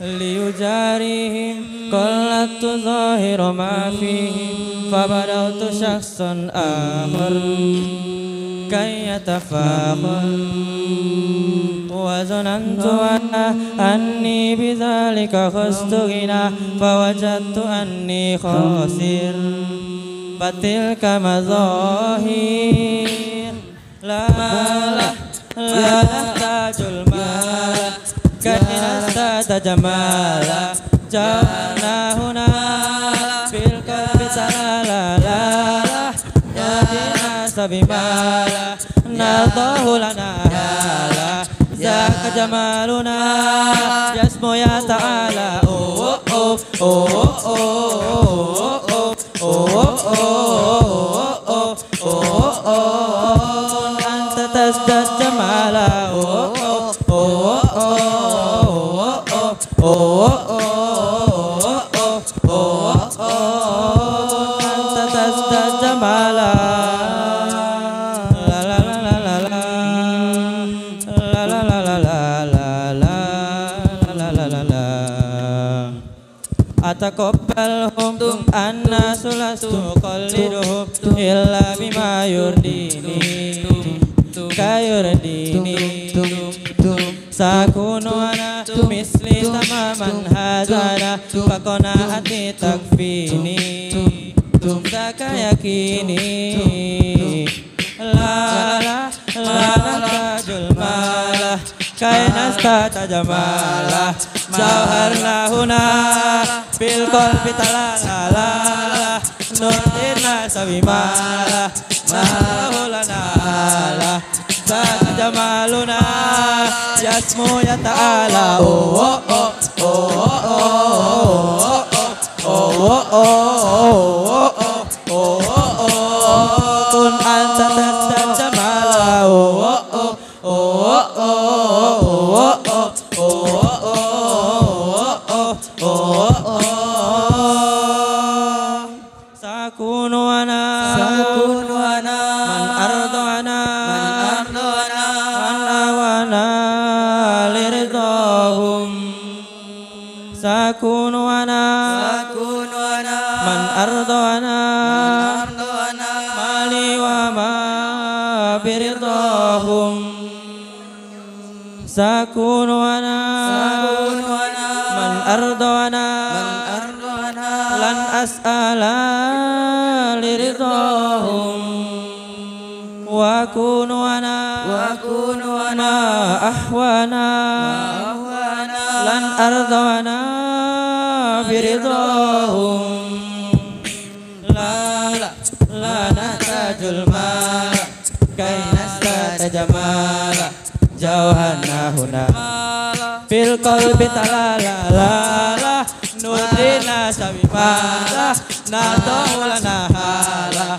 ليجاريهم قلت ظاهر ما فيهم فبلغت شخص آخر كي يتفاخر وظننت أني بذلك خست غنى فوجدت أني خاسر فتلك مظاهر لا لا لا تحتاج المال كي asta jamala jana huna fil qalbi la la sabimala naltahu lana hala zaka jamaluna yasmu ya ta'ala oh oh oh oh oh oh oh oh oh atakobbalhum tum anna sulastu qalliduhum illa Dini Kayur Dini sakunu ana misli tamaman hazara fakona hati takfini zaka yakini la la la la kain asta tajamala jauhar lahuna pil kol pitala lala nurina sabimala mahola nala tajamaluna ya taala oh oh oh oh oh oh oh oh oh oh oh sakunu ana sakunu ana man ardo ana man ardo ana man lirdohum sakunu ana sakunu ana man ardo ana Sakunu ana, Sakunu ana, man ardo ana, man ardo ana, lan asala. لهم وكونوا أنا وكونوا أنا أحوانا لن أرضانا برضاهم لا لا لا نحتاج المال كي نستعد جمالا جوهرنا هنا في القلب تلا لا لا لا نودينا شبيبالا نعطوا لنا حالا